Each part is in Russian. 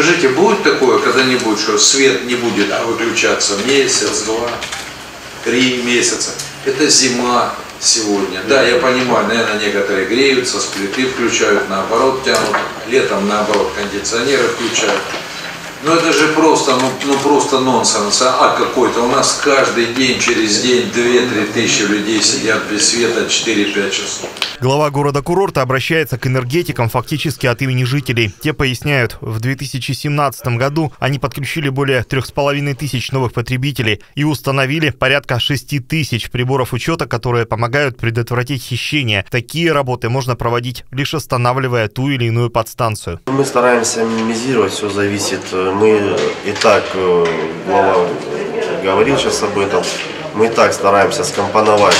Скажите, будет такое когда-нибудь, что свет не будет выключаться месяц, два, три месяца? Это зима сегодня. Да, я понимаю, наверное, некоторые греются, с плиты включают, наоборот тянут, летом наоборот кондиционеры включают. Ну это же просто, ну, ну просто нонсенс. А какой-то у нас каждый день, через день 2-3 тысячи людей сидят без света 4-5 часов. Глава города-курорта обращается к энергетикам фактически от имени жителей. Те поясняют, в 2017 году они подключили более 3,5 тысяч новых потребителей и установили порядка 6 тысяч приборов учета, которые помогают предотвратить хищение. Такие работы можно проводить, лишь останавливая ту или иную подстанцию. Мы стараемся минимизировать, все зависит э, мы и так, э, глава говорил сейчас об этом, мы и так стараемся скомпоновать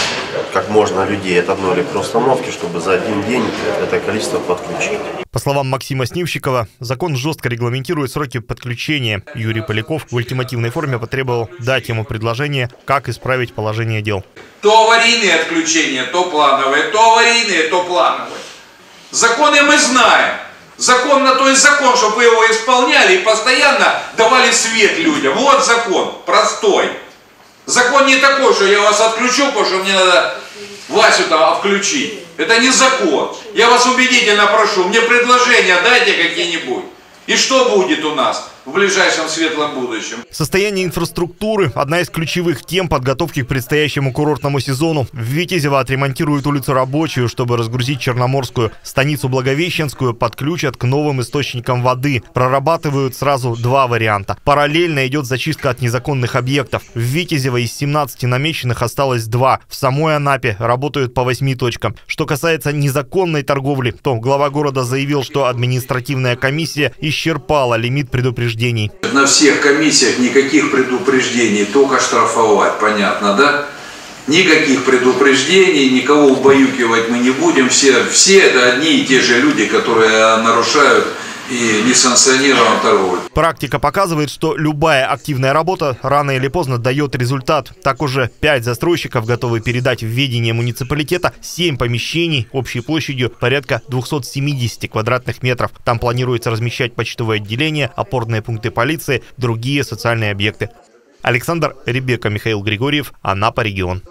как можно людей от одной электроустановки, чтобы за один день это количество подключить. По словам Максима Снивщикова, закон жестко регламентирует сроки подключения. Юрий Поляков в ультимативной форме потребовал дать ему предложение, как исправить положение дел. То аварийные отключения, то плановые, то аварийные, то плановые. Законы мы знаем. Закон на то есть закон, чтобы вы его исполняли и постоянно давали свет людям. Вот закон, простой. Закон не такой, что я вас отключу, потому что мне надо Васю там включить. Это не закон. Я вас убедительно прошу, мне предложения дайте какие-нибудь. И что будет у нас? В ближайшем светлом будущем. Состояние инфраструктуры – одна из ключевых тем подготовки к предстоящему курортному сезону. В Витязево отремонтируют улицу Рабочую, чтобы разгрузить Черноморскую. Станицу Благовещенскую подключат к новым источникам воды. Прорабатывают сразу два варианта. Параллельно идет зачистка от незаконных объектов. В Витязево из 17 намеченных осталось два. В самой Анапе работают по 8 точкам. Что касается незаконной торговли, то глава города заявил, что административная комиссия исчерпала лимит предупреждений предупреждений. На всех комиссиях никаких предупреждений, только штрафовать, понятно, да? Никаких предупреждений, никого убаюкивать мы не будем. Все, все это одни и те же люди, которые нарушают и несанкционированную торговлю. Практика показывает, что любая активная работа рано или поздно дает результат. Так уже пять застройщиков готовы передать в ведение муниципалитета 7 помещений общей площадью порядка 270 квадратных метров. Там планируется размещать почтовое отделение, опорные пункты полиции, другие социальные объекты. Александр Ребека, Михаил Григорьев, Анапа, регион.